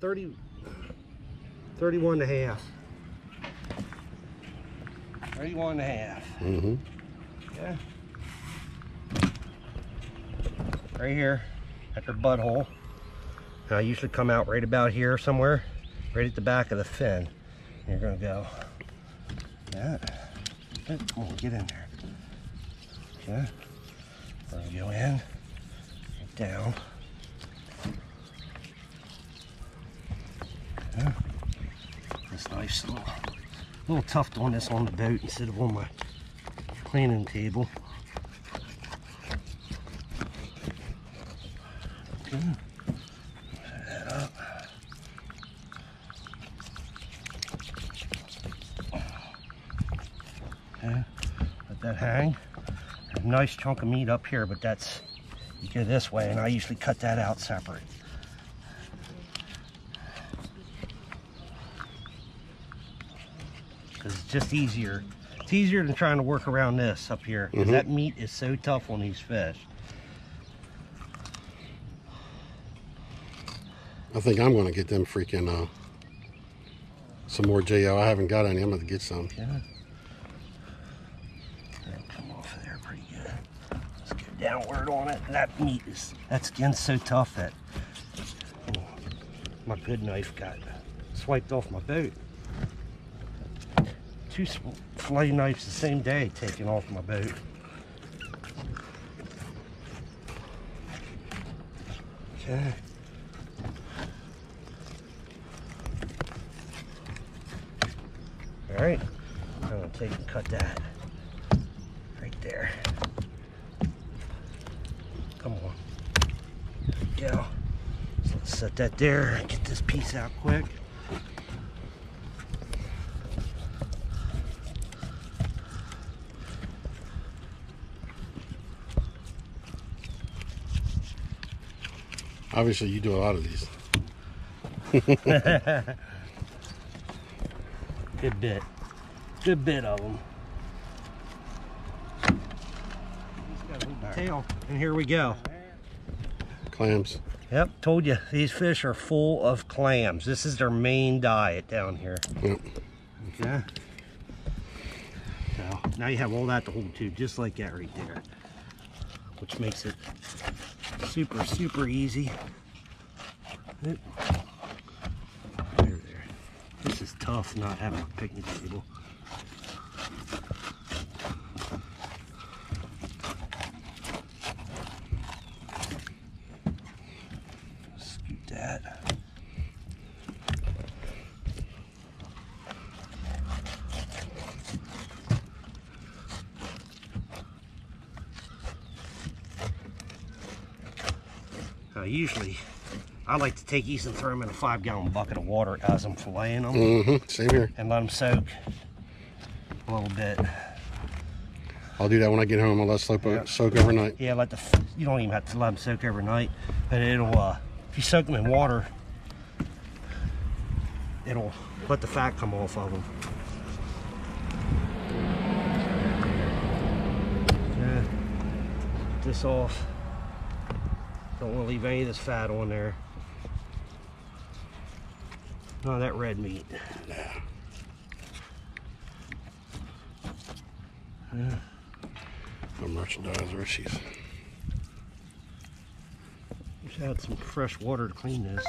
30, 31 and a half. 31 and a half. Mm-hmm. Yeah. Right here at their butthole. And I usually come out right about here somewhere, right at the back of the fin. And you're gonna go, that. Come on, get in there. Okay. We're gonna go in, down. Okay. Nice little, little tough doing this on the boat instead of on my cleaning table. Okay. That up. Okay. Let that hang. A nice chunk of meat up here, but that's you go this way, and I usually cut that out separate. Because it's just easier. It's easier than trying to work around this up here. Because Mhm. that meat is so tough on these fish. I think I'm gonna get them freaking uh some more JO. I haven't got any. I'm gonna get some. Yeah. That'll come off of there pretty good. Let's get downward on it. And That meat is, that skin's so tough that oh, my good knife got swiped off my boat. Two fillet knives the same day taken off my boat. Okay. All right, I'm gonna take and cut that right there. Come on. There we go. So let's set that there and get this piece out quick. Obviously, you do a lot of these. Good bit. Good bit of them. Tail. And here we go. Clams. Yep, told you these fish are full of clams. This is their main diet down here. Yep. Okay. So now you have all that to hold too, just like that right there. Which makes it super, super easy. There, there. This is tough not having a picnic table. Scoot that. Uh, usually, I like to take these and throw them in a five gallon bucket of water as I'm filleting them Mm-hmm. Same here. and let them soak a little bit. I'll do that when I get home. I'll let soak, Yeah. soak overnight. Yeah, let the you don't even have to let them soak overnight, but it'll uh, if you soak them in water, it'll let the fat come off of them. Yeah, this off. Don't want to leave any of this fat on there. None of that red meat. A merchandiser. She's Just add some fresh water to clean this.